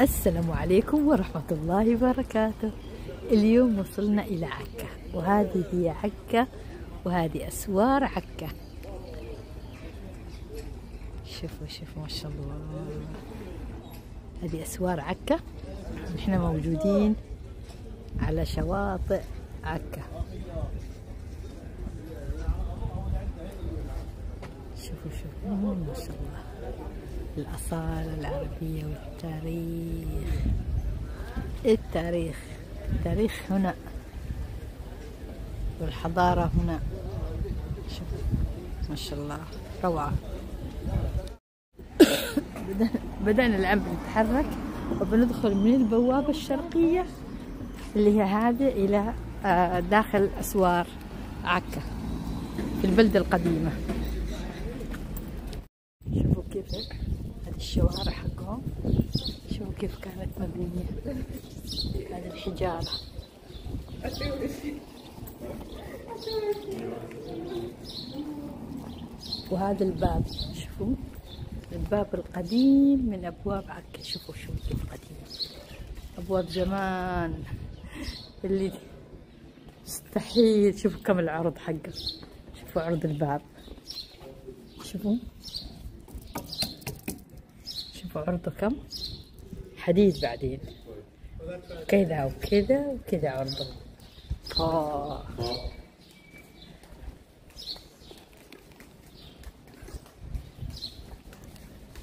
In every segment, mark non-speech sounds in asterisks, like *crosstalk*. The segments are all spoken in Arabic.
السلام عليكم ورحمة الله وبركاته. اليوم وصلنا إلى عكا وهذه هي عكا وهذه أسوار عكا. شوفوا شوفوا ما شاء الله. هذه أسوار عكا. نحن موجودين على شواطئ عكا. شوفوا شوفوا. ما شاء الله. الأصالة العربية والتاريخ. التاريخ؟ التاريخ هنا. والحضارة هنا. شوف ما شاء الله روعة. *coughs* بدأنا الآن بنتحرك وبندخل من البوابة الشرقية اللي هي هذه إلى آه، داخل أسوار عكا في البلدة القديمة. شوفوا كيف الشوارع حقهم. شوفوا كيف كانت مبنية. هذه الحجارة. وهذا الباب شوفوا. الباب القديم من أبواب عكا. شوفوا شوفوا كيف قديم. أبواب زمان. اللي مستحيل. شوفوا كم العرض حقه. شوفوا عرض الباب. شوفوا. شوفوا عرضه كم؟ حديد بعدين. كذا وكذا وكذا عرضه. آه.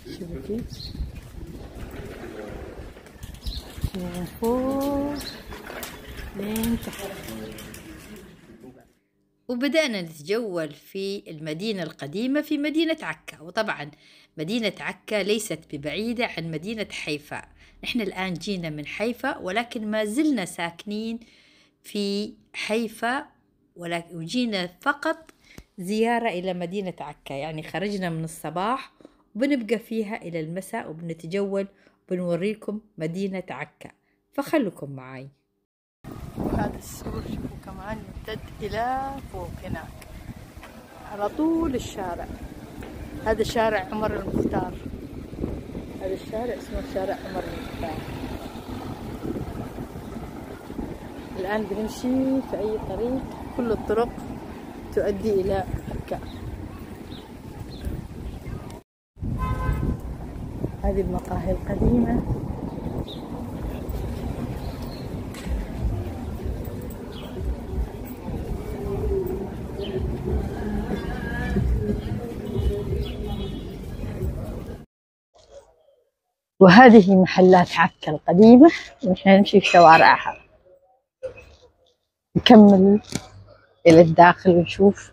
شوفوا كيف من فوق. لين تحت. وبدأنا نتجول في المدينة القديمة في مدينة عكا. وطبعا مدينة عكا ليست ببعيدة عن مدينة حيفا. نحن الآن جينا من حيفا ولكن ما زلنا ساكنين في حيفا ولكن وجينا فقط زيارة إلى مدينة عكا. يعني خرجنا من الصباح وبنبقى فيها إلى المساء وبنتجول وبنوريكم مدينة عكا. فخلكم معي هذا السور شوفوا كمان يمتد إلى فوق هناك. على طول الشارع. هذا شارع عمر المختار. هذا الشارع اسمه شارع عمر المختار. الآن بنمشي في أي طريق. كل الطرق تؤدي إلى عكا هذه المقاهي القديمة. وهذه محلات عكا القديمة ونحن نمشي في شوارعها. نكمل إلى الداخل ونشوف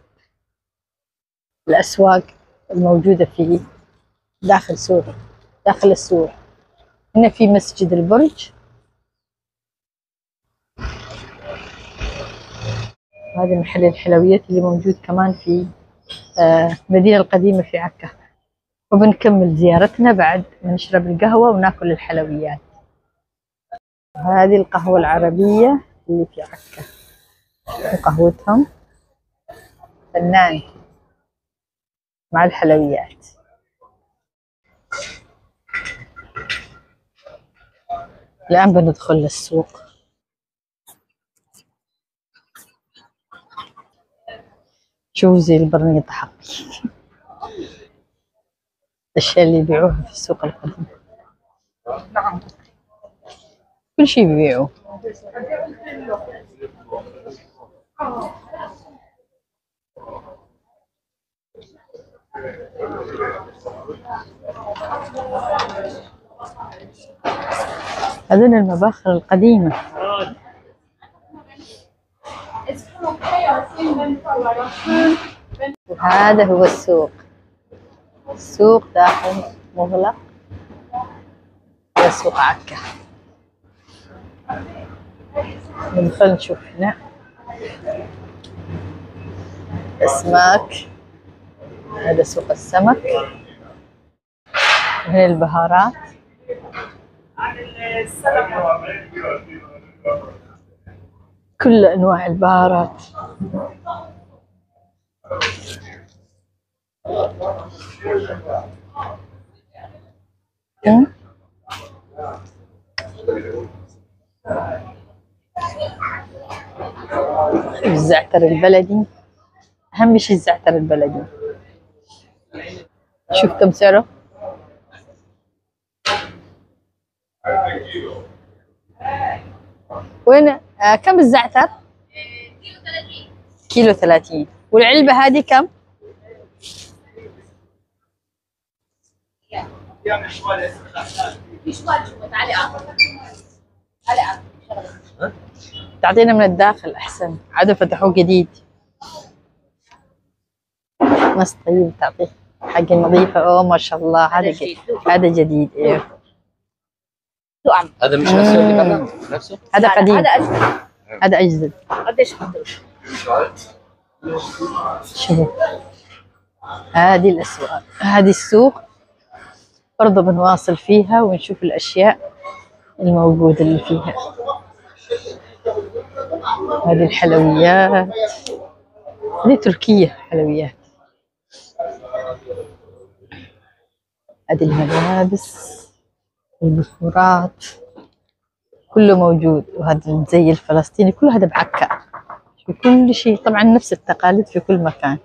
الأسواق الموجودة في داخل سوريا داخل السور هنا في مسجد البرج. هذا محل الحلويات اللي موجود كمان في المدينة القديمة في عكا. وبنكمل زيارتنا بعد ما نشرب القهوة وناكل الحلويات. هذه القهوة العربية اللي في عكا. وقهوتهم فنان. مع الحلويات. الآن بندخل للسوق. شوف زي البرنيطة حقي. *laughs* الأشياء اللي يبيعوها في السوق القديم. نعم كل شيء بيبيعوه هذول المباخر القديمة. وهذا هو السوق. السوق داخل مغلق. سوق عكا. ندخل نشوف هنا؟ أسماك هذا سوق السمك. هنا البهارات. كل أنواع البهارات. الزعتر البلدي. أهم شيء الزعتر البلدي. شوف كم سعره. وين؟ آه كم الزعتر؟ كيلو 30 كيلو 30 والعلبة هذه كم؟ تعطينا من الداخل أحسن. عادوا فتحوه جديد. ناس طيب تعطيه. حاجة نظيفة. أوه ما شاء الله. هذا جديد. هذا جديد. إيه. هذا مش نفسه اللي نفسه؟ هذا قديم. هذا اجمل هذا أجدد. قديش شوفوا هذه الأسواق. هذه السوق. برضه بنواصل فيها ونشوف الأشياء الموجودة اللي فيها. هذه الحلويات. هذه تركية حلويات. هذه الملابس البخورات كله موجود. وهذا الزي الفلسطيني كل هذا بعكا في كل شيء. طبعا نفس التقاليد في كل مكان.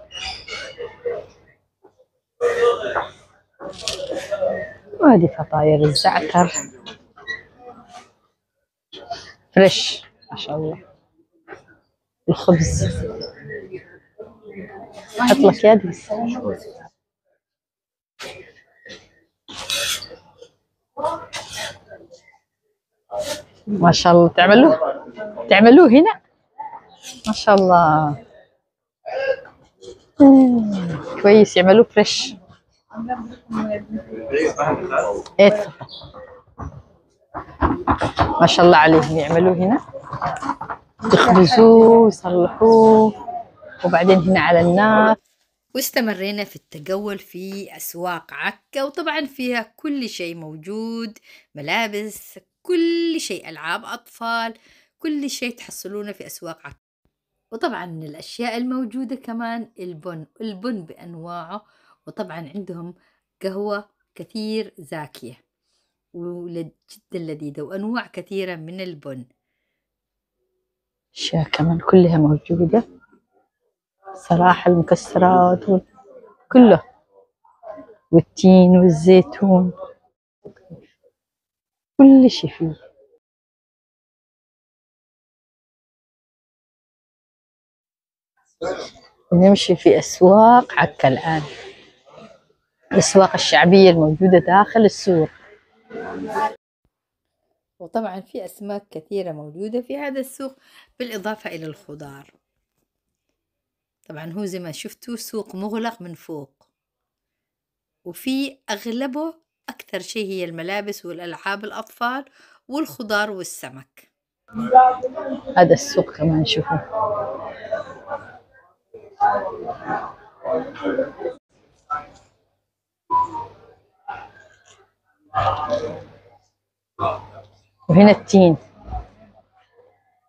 وهذه فطاير الزعتر. فريش ما شاء الله. الخبز. حط لك يدي ما شاء الله. تعملوه؟ تعملوه هنا؟ ما شاء الله. مم، كويس. يعملوه فريش. ما شاء الله عليهم يعملوه هنا. يخبزوه ويصلحوه وبعدين هنا على النار. واستمرينا في التجول في أسواق عكا وطبعا فيها كل شيء موجود ملابس كل شيء ألعاب أطفال كل شيء تحصلونه في أسواق عكا. وطبعا من الأشياء الموجودة كمان البن. البن بأنواعه وطبعا عندهم قهوة كثير زاكية وجدا لذيذة وأنواع كثيرة من البن. أشياء كمان كلها موجودة صراحة المكسرات كله والتين والزيتون كل شيء فيه. نمشي في أسواق عكا الآن. الأسواق الشعبية الموجودة داخل السوق. وطبعا في أسماك كثيرة موجودة في هذا السوق بالإضافة إلى الخضار. طبعا هو زي ما شفتوا سوق مغلق من فوق. وفي أغلبه أكثر شيء هي الملابس والألعاب الأطفال والخضار والسمك. هذا السوق كمان شوفوا. وهنا التين.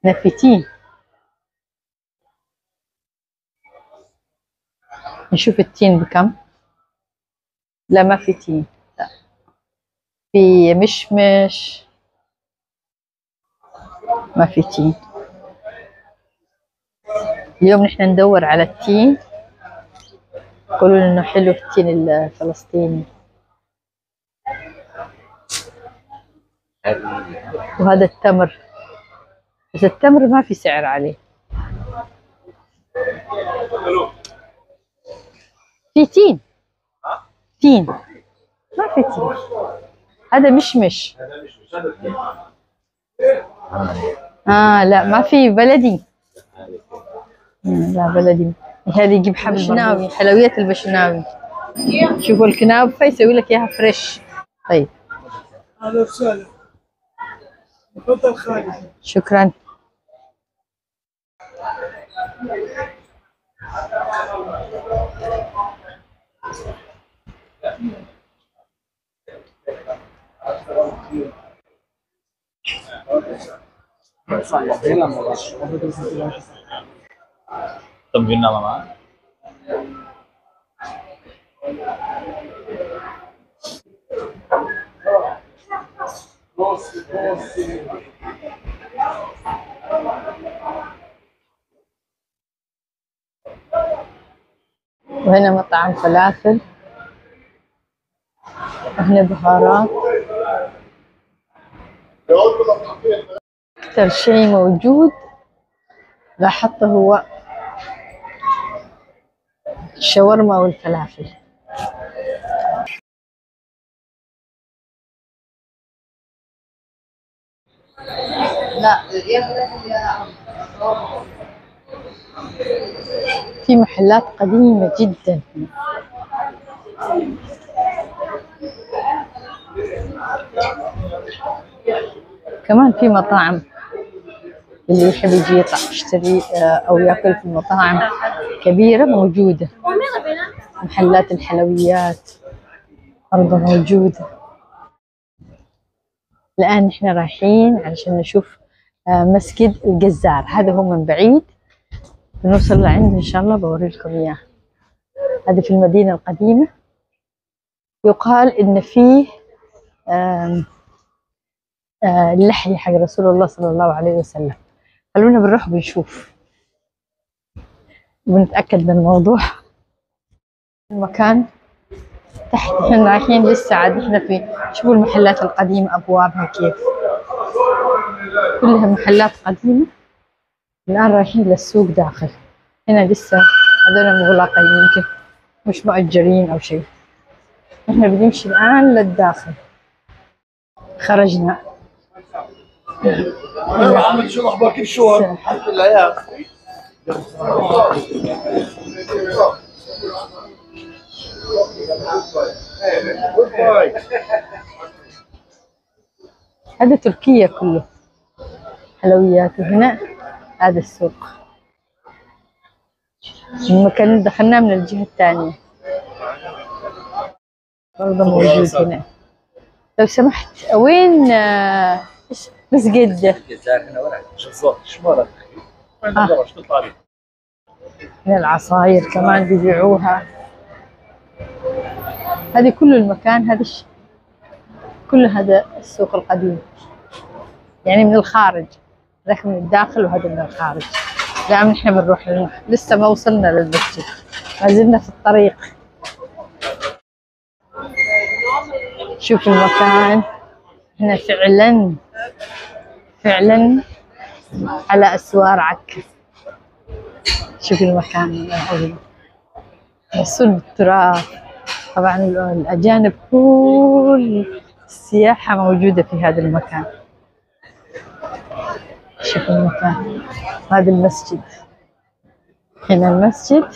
هنا في تين. نشوف التين بكم؟ لا ما في تين. لا. في مشمش. ما في تين. اليوم نحن ندور على التين. يقولوا انه حلو التين الفلسطيني هذه وهذا التمر. بس التمر ما في سعر عليه. في تين. تين. ما في تين. هذا مشمش. آه لا ما في بلدي. لا بلدي. هذه يجيب حب بشناوي. حلويات البشناوي. شوفوا الكنافة يسوي لك إياها فريش طيب. أهلا وسهلا. تفضل خالد شكرا Doce, وهنا مطعم فلافل. وهنا بهارات. أكثر شيء موجود لاحظته هو الشاورما والفلافل. في محلات قديمة جدا. كمان في مطاعم اللي يحب يجي يشتري آه، أو يأكل في مطاعم كبيرة موجودة. محلات الحلويات برضه موجودة. الآن إحنا رايحين علشان نشوف آه، مسجد الجزار. هذا هو من بعيد. بنوصل لعنده إن شاء الله بوري لكم إياه. هذا في المدينة القديمة. يقال إن فيه آم، آه، اللحية حق رسول الله صلى الله عليه وسلم. خلونا بنروح بنشوف بنتأكد من الموضوع. المكان. تحت إحنا رايحين لسه عاد إحنا في شوفوا المحلات القديمة أبوابها كيف. كلها محلات قديمة. الآن رايحين للسوق داخل. هنا لسه هذول مغلقين يمكن مش مؤجرين أو شيء. إحنا بنمشي الآن للداخل. خرجنا. يا محمد شو كيف شو. الحمد لله يا *laughs* هذا تركيا كله. حلويات وهنا هذا السوق. المكان اللي دخلناه من الجهة الثانية. برضه موجود هنا. لو سمحت وين آه، هنا شو مالك؟ وين آه. هنا العصاير كمان بيبيعوها. هذه كل المكان هذا الش... كل هذا السوق القديم. يعني من الخارج ذاك من الداخل وهذا من الخارج. دائما إحنا بنروح لسه ما وصلنا للمسجد. ما زلنا في الطريق. شوف المكان. هنا فعلا فعلا على اسوار عكا شوف المكان. يا الله. صلب التراث طبعا الأجانب كل السياحة موجودة في هذا المكان. شوف المكان. هذا المسجد. هنا المسجد.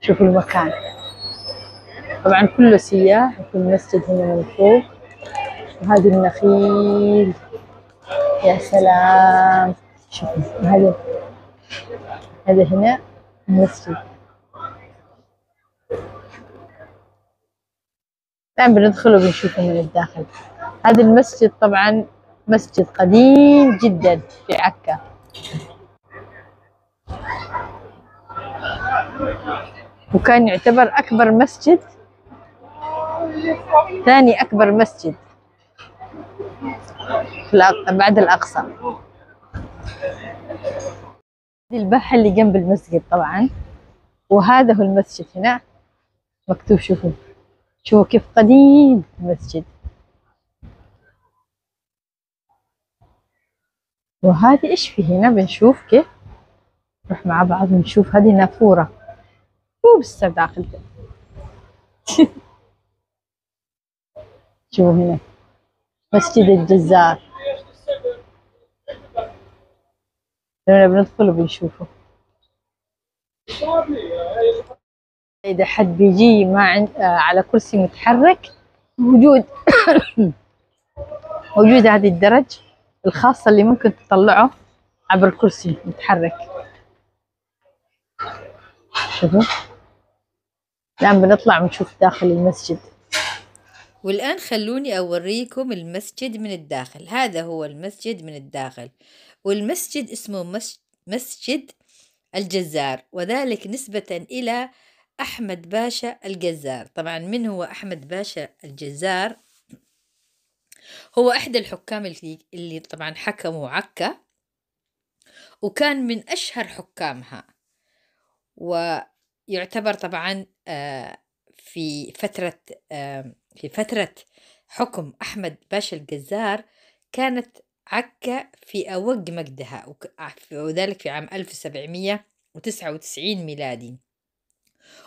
شوفوا المكان. طبعا كله سياح وفي المسجد هنا من فوق. وهذا النخيل. يا سلام. شوفوا هذا هذا هنا المسجد. الآن بندخل وبنشوفه من الداخل. هذا المسجد طبعا مسجد قديم جدا في عكا. وكان يعتبر أكبر مسجد ثاني أكبر مسجد. بعد الأقصى. دي الباحة اللي جنب المسجد طبعا. وهذا هو المسجد هنا. مكتوب شوفوا. شوفوا كيف قديم المسجد. وهذه إيش في هنا؟ بنشوف كيف. نروح مع بعض نشوف هذه نافورة. بس داخل. *laughs* شوفوا هنا. مسجد الجزار لما بندخل وبنشوفه إذا حد بيجي ما عند آه على كرسي متحرك موجود موجود *coughs* هذه الدرج الخاصة اللي ممكن تطلعه عبر الكرسي متحرك. شوفوا. الآن بنطلع ونشوف داخل المسجد. والآن خلوني أوريكم المسجد من الداخل. هذا هو المسجد من الداخل. والمسجد اسمه مس- مسجد الجزار وذلك نسبة إلى أحمد باشا الجزار. طبعا من هو أحمد باشا الجزار؟ هو إحدى الحكام اللي, اللي طبعا حكموا عكا وكان من أشهر حكامها. ويعتبر طبعا آه، في فترة في فترة حكم أحمد باشا الجزار كانت عكا في أوج مجدها وذلك في عام 1799 ميلادي.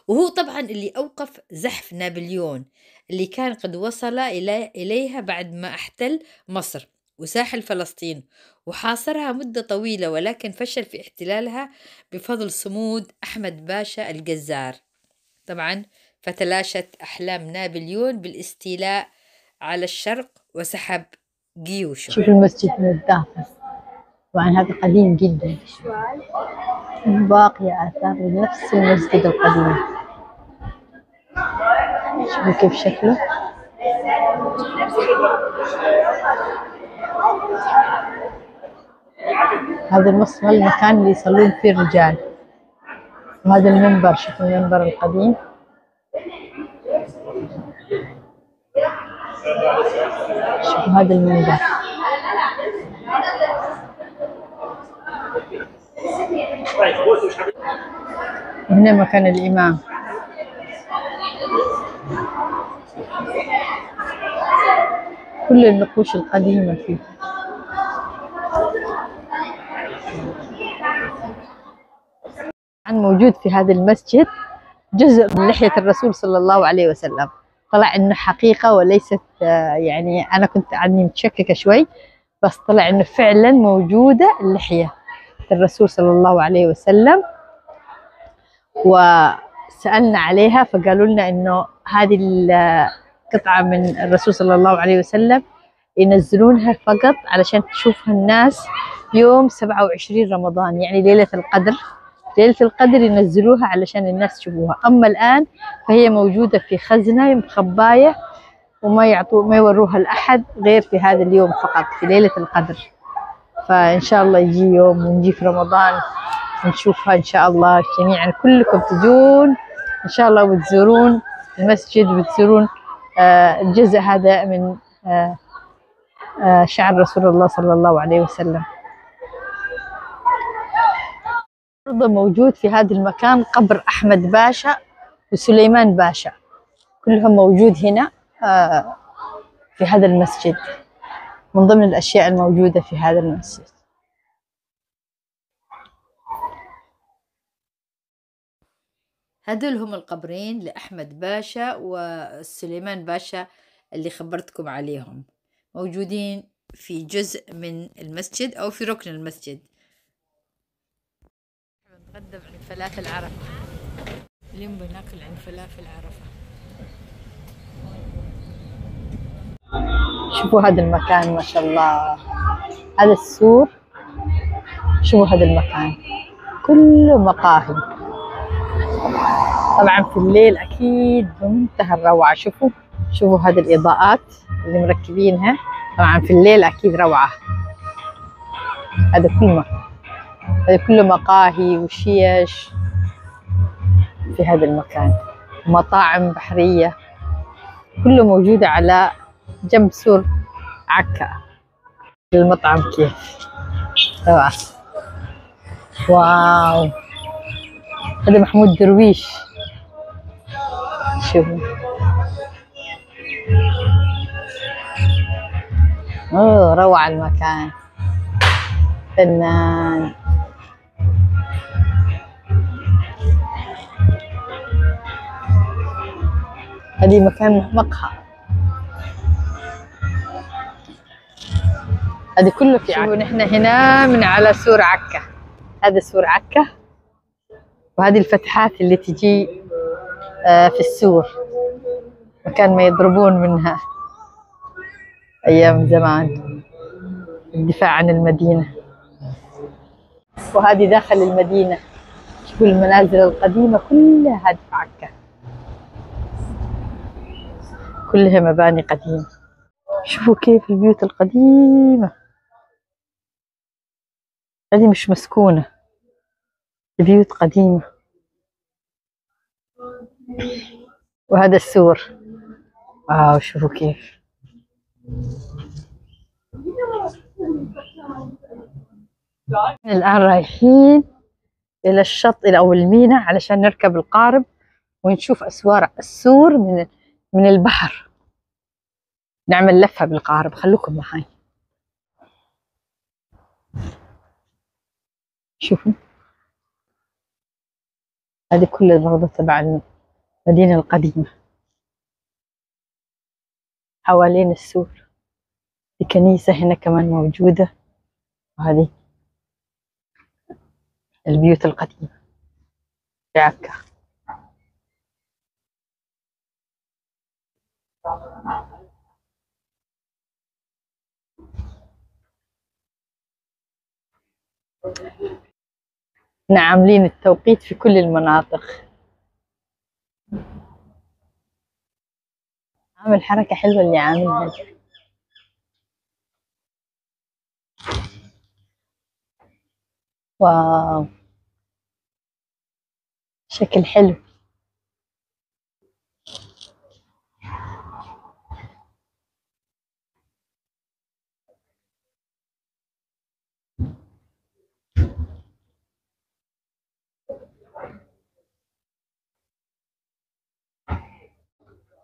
وهو طبعا اللي أوقف زحف نابليون اللي كان قد وصل إليها بعد ما احتل مصر وساحل فلسطين وحاصرها مدة طويلة ولكن فشل في احتلالها بفضل صمود أحمد باشا الجزار. طبعا فتلاشت أحلام نابليون بالاستيلاء على الشرق وسحب جيوشه. شوف المسجد من الداخل. طبعا هذا قديم جدا. باقية آثار نفس المسجد القديم. شوفوا كيف شكله. هذا المص المكان اللي يصلون فيه الرجال. وهذا المنبر شوفوا المنبر القديم. شوفوا هذا المنبر. هنا مكان الإمام. كل النقوش القديمة فيه. موجود في هذا المسجد جزء من لحية الرسول صلى الله عليه وسلم. طلع إنه حقيقة وليست آه، يعني أنا كنت عني متشككة شوي بس طلع إنه فعلا موجودة اللحية الرسول صلى الله عليه وسلم. وسألنا عليها فقالوا لنا إنه هذه القطعة من الرسول صلى الله عليه وسلم ينزلونها فقط علشان تشوفها الناس يوم 27 رمضان يعني ليلة القدر. ليلة القدر ينزلوها علشان الناس تشوفوها أما الآن فهي موجودة في خزنة مخباية وما يعطوا ما يوروها لأحد غير في هذا اليوم فقط في ليلة القدر. فإن شاء الله يجي يوم ونجي في رمضان نشوفها إن شاء الله جميعا كلكم تجون إن شاء الله وتزورون المسجد وتزورون آه، الجزء هذا من آه، آه، شعر رسول الله صلى الله عليه وسلم. برضه موجود في هذا المكان قبر أحمد باشا وسليمان باشا. كلهم موجود هنا آه، في هذا المسجد من ضمن الأشياء الموجودة في هذا المسجد. هدول هم القبرين لأحمد باشا وسليمان باشا اللي خبرتكم عليهم موجودين في جزء من المسجد أو في ركن المسجد. نتقدم عند فلافل عرفة اليوم بناكل عند فلافل عرفة شوفوا هذا المكان ما شاء الله. هذا السور. شوفوا هذا المكان. كله مقاهي. طبعا في الليل أكيد بمنتهى الروعة. شوفوا شوفوا هذه الإضاءات اللي مركبينها. طبعا في الليل أكيد روعة. هذا كله هذا كله مقاهي وشيش في هذا المكان. مطاعم بحرية كله موجودة على جنب سور عكا. المطعم كيف؟ روعه واو. هذا محمود درويش. شوفوا أوه روعة المكان. فنان. هذه مكان مقهى. هذه كله في عكا. نحن هنا من على سور عكا. هذا سور عكا. وهذه الفتحات اللي تجي آه، في السور. مكان ما يضربون منها. أيام زمان. الدفاع عن المدينة. وهذه داخل المدينة. شوفوا المنازل القديمة كلها هذه في عكا. كلها مباني قديمة. شوفوا كيف البيوت القديمة. هذه مش مسكونة. بيوت قديمة. وهذا السور. واو شوفوا كيف. الآن رايحين إلى الشط أو الميناء علشان نركب القارب ونشوف أسوار السور من من البحر. نعمل لفة بالقارب خلوكم معي شوفوا. هذه كل الروضة تبع المدينة القديمة. حوالين السور. في كنيسة هنا كمان موجودة. وهذه البيوت القديمة. في عكا إحنا عاملين التوقيت في كل المناطق. عامل حركة حلوة اللي عاملها. واو. شكل حلو.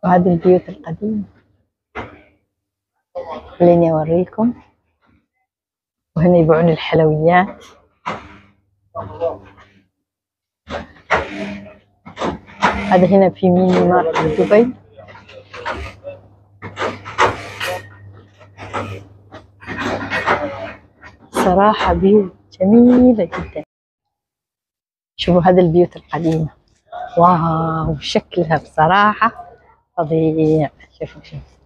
وهذه البيوت القديمة. خليني أوريكم. وهنا يبيعون الحلويات. هذا هنا في ميني ماركت دبي. صراحة بيوت جميلة جدا. شوفوا هذه البيوت القديمة. واو شكلها بصراحة فظيع شوفوا شوفوا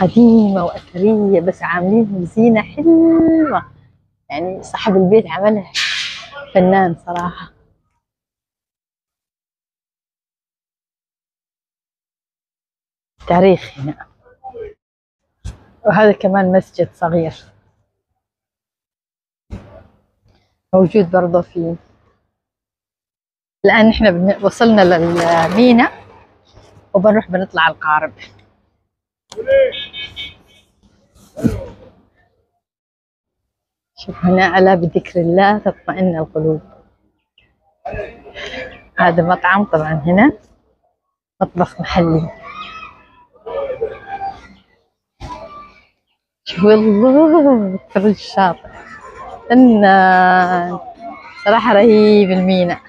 قديمة وأثرية بس عاملين زينة حلوة. يعني صاحب البيت عملها فنان صراحة. تاريخ هنا وهذا كمان مسجد صغير. موجود برضه في الآن إحنا وصلنا للمينا. وبنروح بنطلع القارب. شوف هنا ألا بذكر الله تطمئن القلوب. هذا مطعم طبعا هنا مطبخ محلي. شوف والله ترى الشاطئ. فنان صراحة رهيب المينا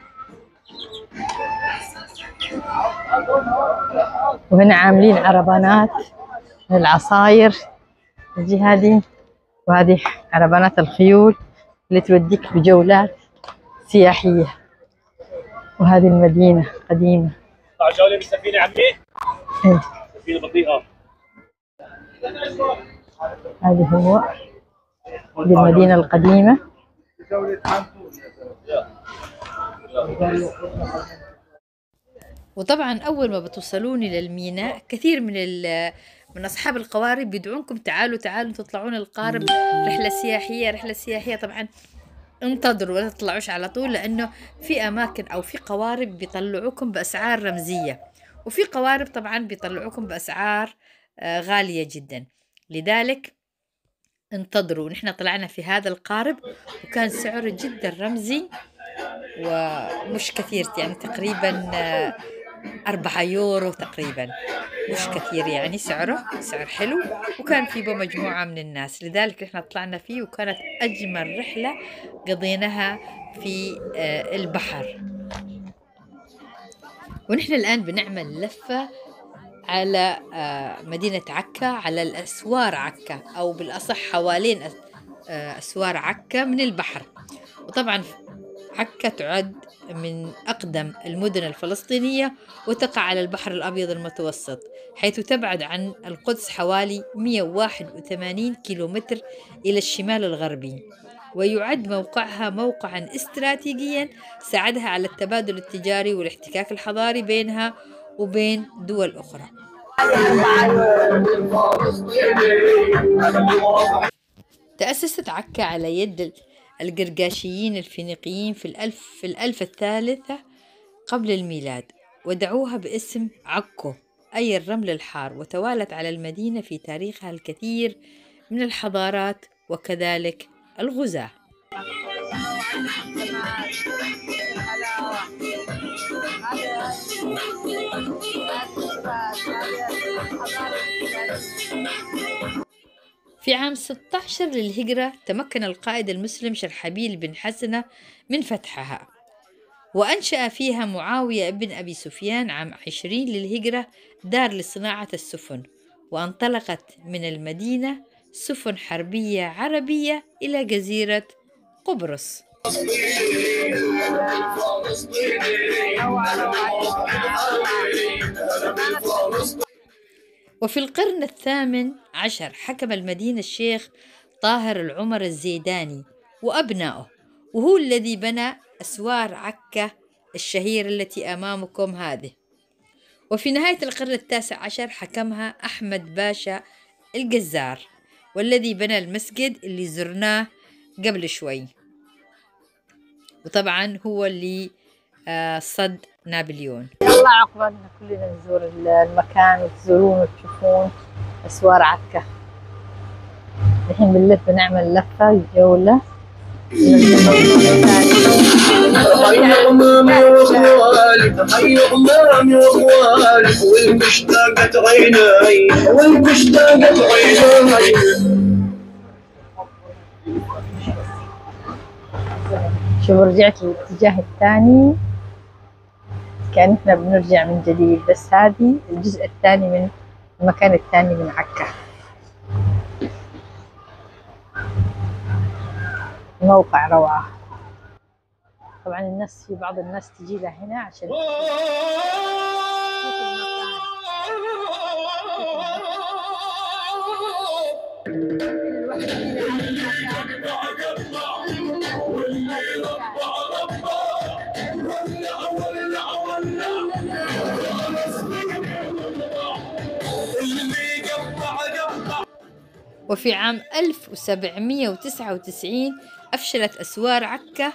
وهنا عاملين عربانات العصاير الجهة دي وهذه عربانات الخيول اللي توديك بجولات سياحية. وهذه المدينة قديمة. جولة بالسفينة عمي؟ إيه. سفينة بطيئة. هذه هو هذه المدينة القديمة وطبعا أول ما بتوصلون إلى الميناء كثير من ال- من أصحاب القوارب بيدعونكم تعالوا تعالوا تطلعون القارب رحلة سياحية رحلة سياحية. طبعا انتظروا ولا تطلعوش على طول لأنه في أماكن أو في قوارب بيطلعوكم بأسعار رمزية. وفي قوارب طبعا بيطلعوكم بأسعار آه، غالية جدا. لذلك انتظروا. نحن طلعنا في هذا القارب وكان سعره جدا رمزي ومش كثير يعني تقريبا آه، أربعة يورو تقريبا. مش كثير يعني سعره سعر حلو. وكان في به مجموعة من الناس. لذلك إحنا طلعنا فيه وكانت أجمل رحلة قضيناها في آه، البحر. ونحن الآن بنعمل لفة على آه، مدينة عكا على الأسوار عكا أو بالأصح حوالين آه، أسوار عكا من البحر. وطبعا عكا تعد من أقدم المدن الفلسطينية وتقع على البحر الأبيض المتوسط حيث تبعد عن القدس حوالي 181 كيلومتر إلى الشمال الغربي. ويعد موقعها موقعا استراتيجيا ساعدها على التبادل التجاري والاحتكاك الحضاري بينها وبين دول أخرى. تأسست عكا على يد القرقاشيين الفينيقيين في الألف في الألف الثالثة قبل الميلاد ودعوها باسم عكو أي الرمل الحار وتوالت على المدينة في تاريخها الكثير من الحضارات وكذلك الغزاة. *laughs* في عام 16 للهجرة تمكن القائد المسلم شرحبيل بن حسنة من فتحها وأنشأ فيها معاوية بن أبي سفيان عام 20 للهجرة دار لصناعة السفن وانطلقت من المدينة سفن حربية عربية إلى جزيرة قبرص. وفي القرن الثامن عشر حكم المدينة الشيخ طاهر العمر الزيداني وأبنائه وهو الذي بنى أسوار عكا الشهيرة التي أمامكم هذه. وفي نهاية القرن التاسع عشر حكمها أحمد باشا الجزار والذي بنى المسجد اللي زرناه قبل شوي. وطبعا هو اللي آه، صد نابليون يلا عقبالنا كلنا نزور المكان وتزورون وتشوفون أسوار عكا. الحين بنلف بنعمل لفة جولة حي امامي واخوالي حي امامي واخوالي والمشتاقة عيناي والمشتاقة عيناي شوف رجعت للاتجاه الثاني. كأن بنرجع من جديد بس هذه الجزء الثاني من المكان الثاني من عكا. موقع روعة. طبعا الناس في بعض الناس تجي لهنا عشان وفي عام 1799 أفشلت أسوار عكا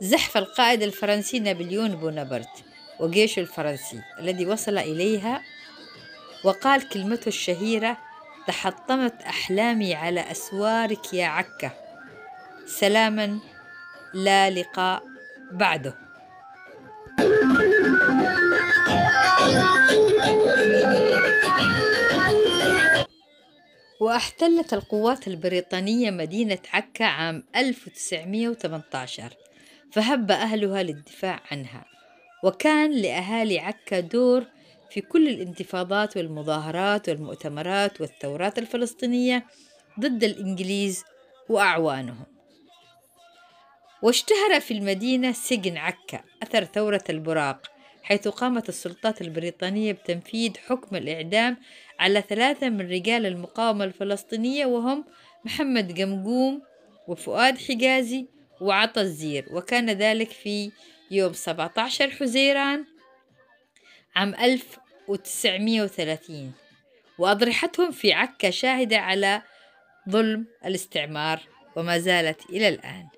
زحف القائد الفرنسي نابليون بونابرت وجيشه الفرنسي الذي وصل إليها وقال كلمته الشهيرة تحطمت أحلامي على أسوارك يا عكا. سلاما لا لقاء بعده. *laughs* واحتلت القوات البريطانية مدينة عكا عام 1918 فهب أهلها للدفاع عنها. وكان لأهالي عكا دور في كل الانتفاضات والمظاهرات والمؤتمرات والثورات الفلسطينية ضد الإنجليز وأعوانهم. واشتهر في المدينة سجن عكا أثر ثورة البراق حيث قامت السلطات البريطانية بتنفيذ حكم الإعدام على ثلاثة من رجال المقاومة الفلسطينية وهم محمد جمجوم وفؤاد حجازي وعطا الزير. وكان ذلك في يوم 17 حزيران عام 1930 وأضرحتهم في عكا شاهدة على ظلم الاستعمار وما زالت إلى الآن.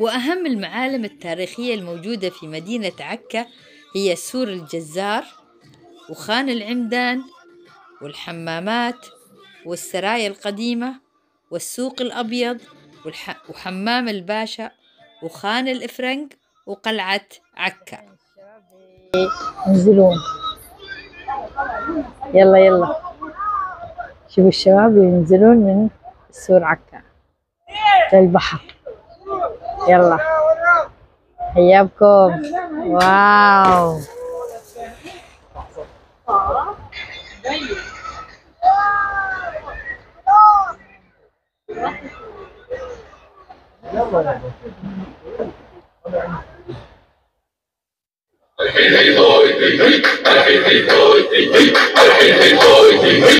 وأهم المعالم التاريخية الموجودة في مدينة عكا هي سور الجزار وخان العمدان والحمامات والسرايا القديمة والسوق الأبيض. وحمام الباشا وخان الإفرنج وقلعة عكا. ينزلون يلا يلا. شوفوا الشباب ينزلون من سور عكا. للبحر Yalla. Hijabkum. Wow. Hãy subscribe cho kênh Ghiền Mì Gõ Để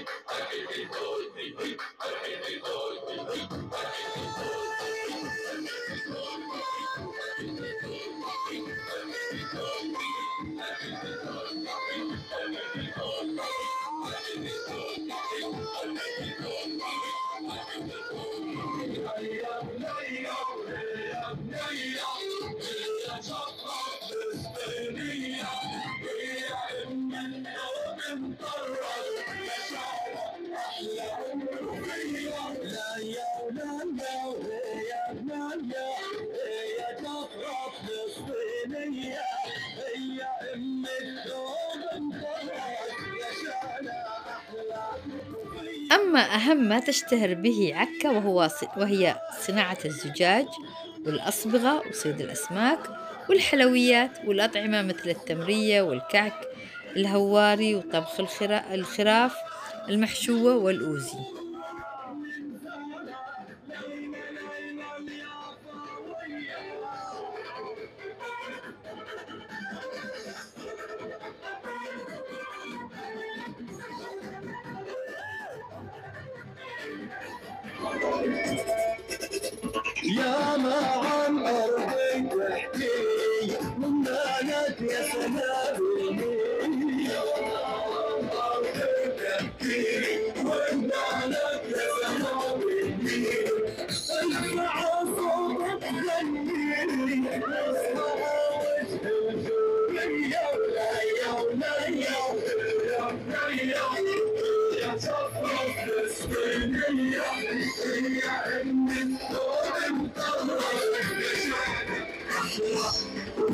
أما أهم ما تشتهر به عكا وهو وهي صناعة الزجاج والأصبغة وصيد الأسماك والحلويات والأطعمة مثل التمرية والكعك الهواري وطبخ الخرا- الخراف المحشوة والأوزي.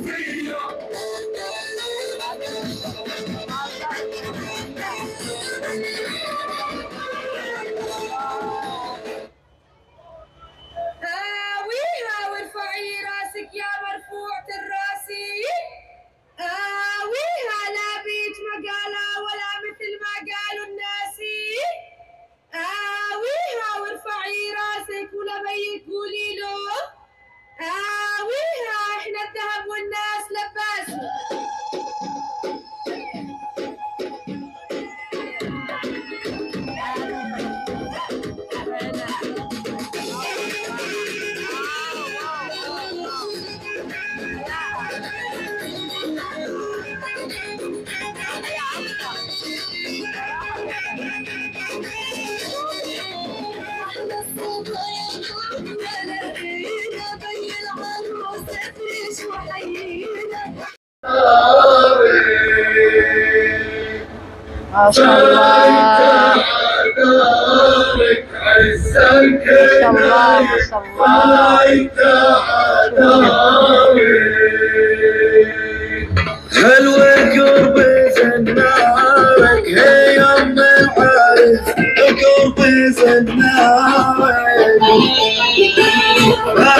Freedom! ما شاء الله ما شاء الله ما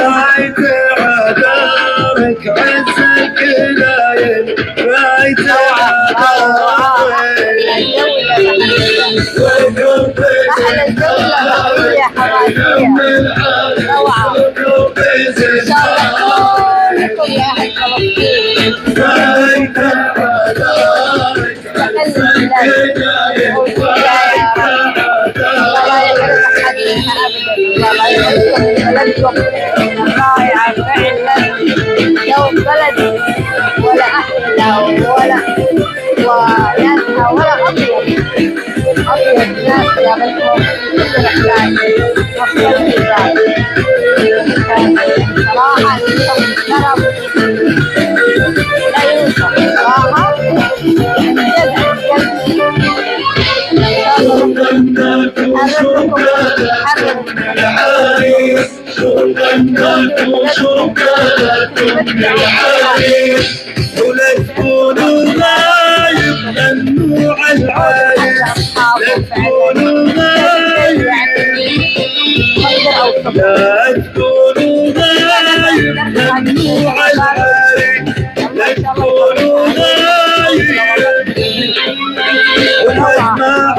الله لا يحرم بلدكم الرائعة فعلا لو بلد ولا أهلها ولا وناسها ولا أطيب أطيب ناس يا بلدكم صراحة كرم لا يوصف صراحة حرر ولا تكونوا غايب ممنوع العايش لا تكونوا لا تكونوا غايب ممنوع العايش لا تكونوا غايب. ومجمع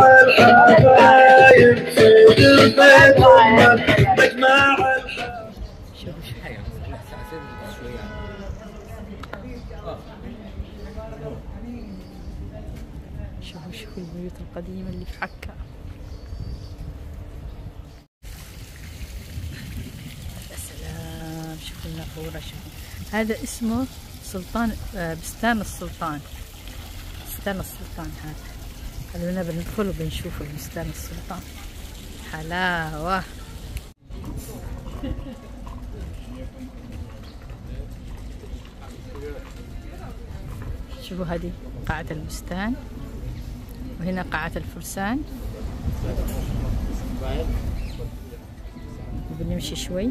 هذا اسمه سلطان آه، بستان السلطان. بستان السلطان هذا. خلونا بندخل وبنشوف بستان السلطان. حلاوة. شوفوا هذه قاعة البستان وهنا قاعة الفرسان. بنمشي شوي.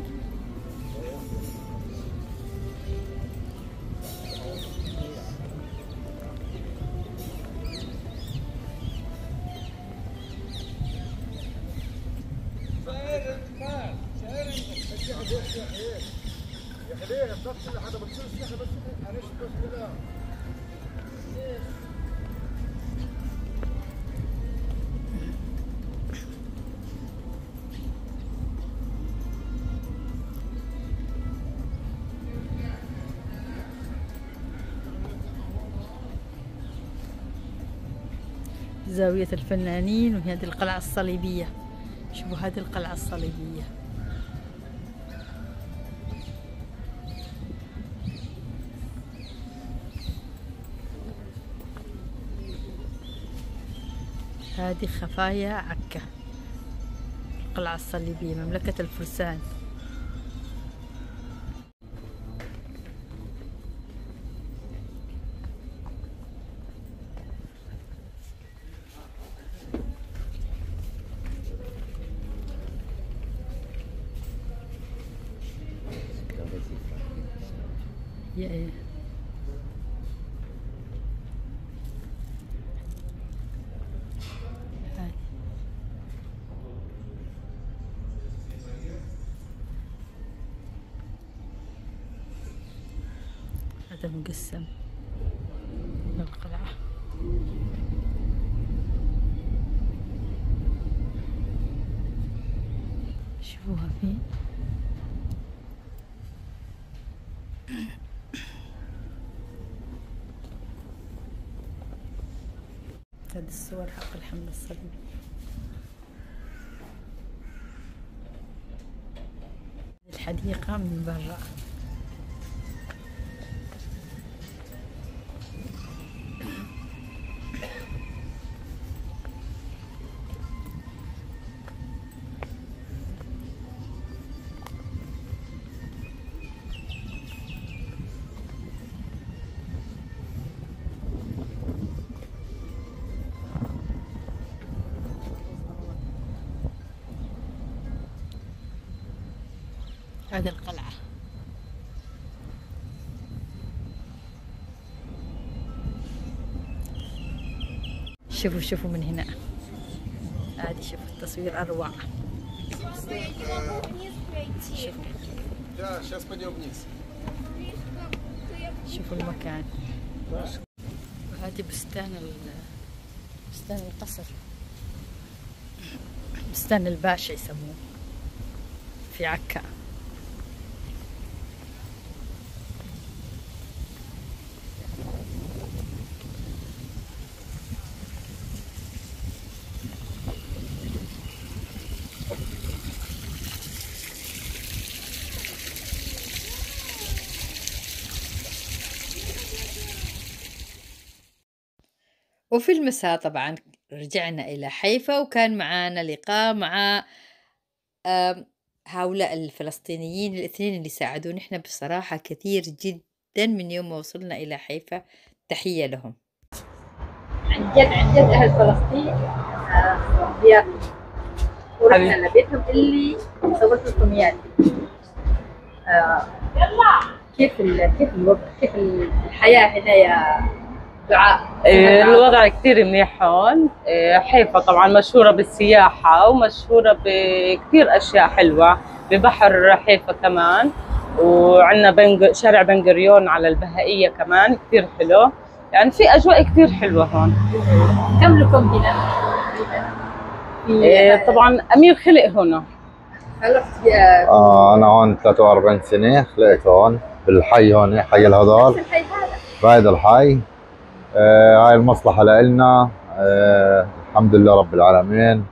زاوية الفنانين وهذه القلعة الصليبية. شوفوا هذه القلعة الصليبية. هذه خفايا عكا. القلعة الصليبية مملكة الفرسان. هذا مقسم للقلعة شوفوها فين. هذه الصور حق الحمل الصليبي. الحديقة من برا. شوفوا شوفوا من هنا. عادي شوفوا التصوير أروع. شوفوا المكان. وهذه بستان بستان القصر. بستان الباشا يسموه. في عكا. وفي المساء طبعا رجعنا إلى حيفا وكان معانا لقاء مع هؤلاء الفلسطينيين الاثنين اللي ساعدونا إحنا بصراحة كثير جدا من يوم ما وصلنا إلى حيفا. تحية لهم. عن جد عن جد أهل فلسطين آه، ورحنا لبيتهم اللي سوت لكم إياه. آه، كيف ال... كيف الوضع كيف الحياة هنا يا دعاء إيه، الوضع كتير منيح هون. إيه، حيفا طبعا مشهورة بالسياحة ومشهورة بكتير أشياء حلوة. ببحر حيفا كمان. وعندنا بنج... شارع بن قريون على البهائية كمان كتير حلو. يعني في أجواء كتير حلوة هون. كم لكم هنا؟ إيه، طبعا أمير خلق هنا بقى آه أنا هون 43 سنة خلقت هون. بالحي هون حي الهضار الحي هذا. بعد الحي. هاي المصلحة لإلنا. آه الحمد لله رب العالمين.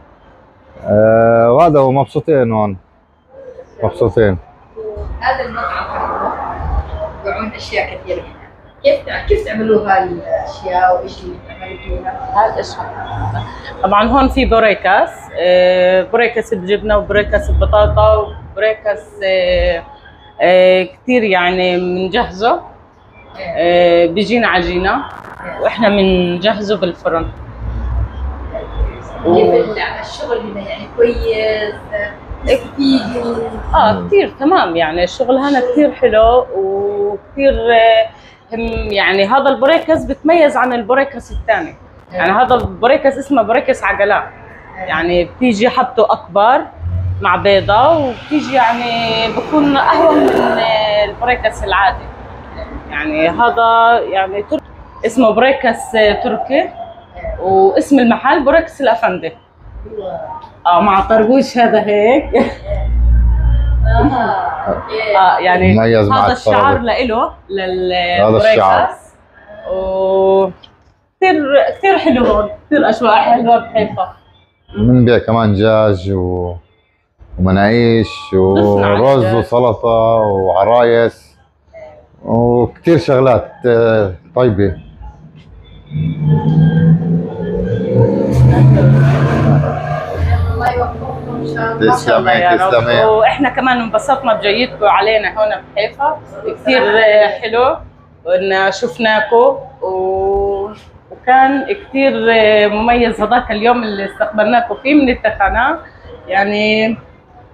آه وهذا هو مبسوطين هون. مبسوطين. هذا المطعم يبيعون أشياء كثيرة هنا. كيف كيف تعملوا هالاشياء وإيش اللي عملتوها؟ هالاشياء طبعا هون في بوريكاس آه، بوريكاس بجبنة وبوريكاس ببطاطا وبوريكاس آه، آه، كثير يعني بنجهزه آه، بيجينا عجينة وإحنا بنجهزه بالفرن. كيف ال- الشغل هنا يعني كويس؟ تستفيدوا آه كثير تمام. يعني الشغل هنا كثير حلو وكثير آه، هم يعني هذا البوريكاس بتميز عن البوريكاس الثاني. يعني هذا البوريكاس اسمه بوريكاس عجلات يعني بتيجي حبته أكبر مع بيضة وبتيجي يعني بكون أهون من آه، البوريكاس العادي. يعني هذا يعني تركي اسمه بوريكاس آه، تركي واسم المحل بوريكس الأفندي آه مع طربوش هذا هيك آه يعني مميز مع هذا الشعار. لإله الشعار. للبوريكاس و كثير كثير حلو هون كثير اشواء حلوة بحيفا بنبيع كمان دجاج و... ومناقيش ورز. وسلطة وعرايس وكتير شغلات آه، طيبة. الله يوفقكم ان شاء الله تسلمي. تسلمي وإحنا كمان انبسطنا بجيتكم علينا هون بحيفا. كثير حلو. وإن شفناكم. و... وكان كثير مميز هذاك اليوم اللي استقبلناكم فيه من التخانة. يعني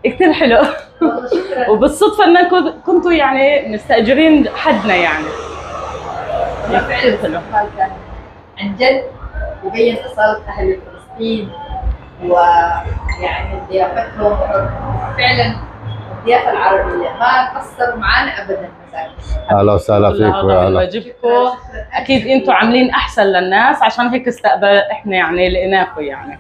كثير حلو. *laughs* وبالصدفة انكم كنتوا يعني مستأجرين حدنا يعني. فعلا كان عن جد يبين اصاله أهل فلسطين ويعني ضيافتهم فعلا الضيافة العربية. ما قصروا معنا ابدا أهلا وسهلا فيك هذا ويا هلا واجبكم أكيد أنتم عاملين أحسن للناس عشان هيك استقبل إحنا يعني لقيناكم يعني.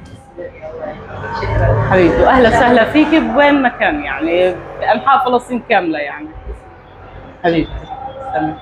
حبيبي واهلا وسهلا فيك بوين ما كان يعني بأنحاء فلسطين كاملة يعني. حبيبي تسلمي